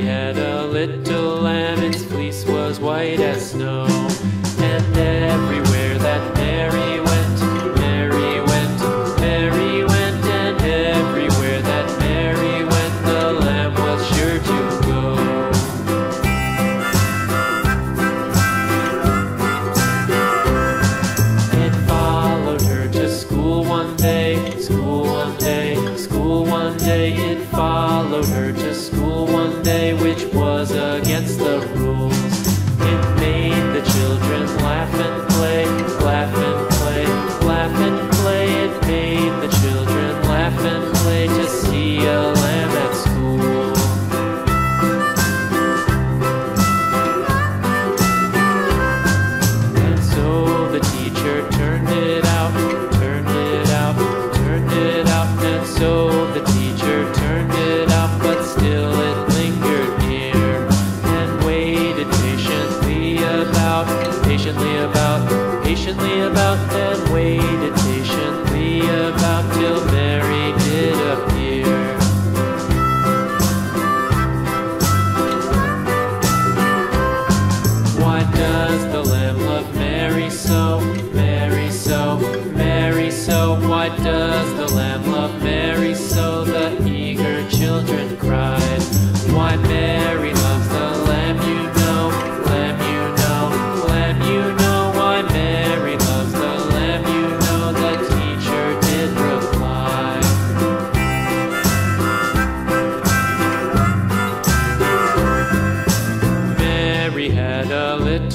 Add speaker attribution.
Speaker 1: had a little school one day which was against the rules. It made the children laugh and play, laugh and play, laugh and play. It made the children laugh and play to see a lamb at school. And so the teacher turned it out, turned it out, turned it out. And so the teacher turned it out, but still. patiently about, patiently about, and waited patiently about till there.